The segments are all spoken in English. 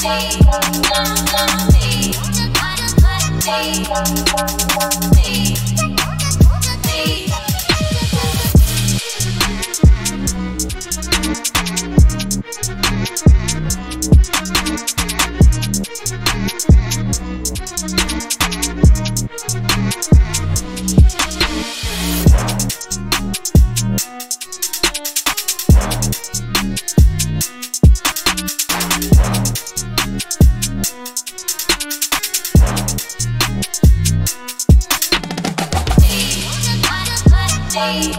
Thank Hey,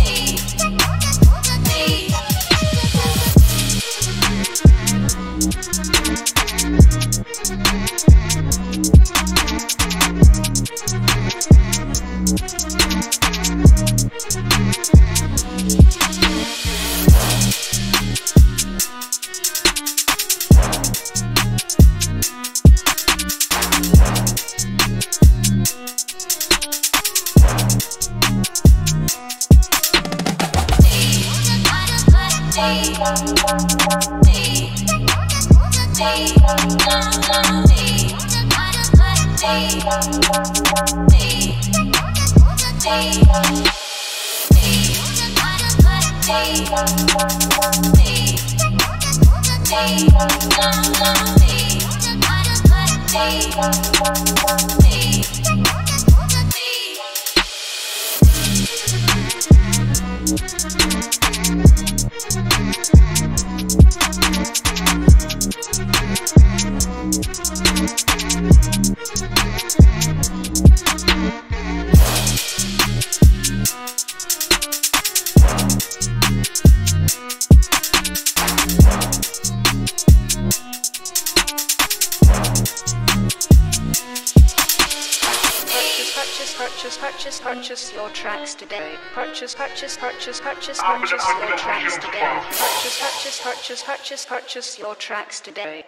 Purchase, purchase, purchase, purchase, your tracks today. Purchase, purchase, purchase, purchase, purchase your tracks today. Purchase, purchase, purchase, purchase, purchase your tracks today.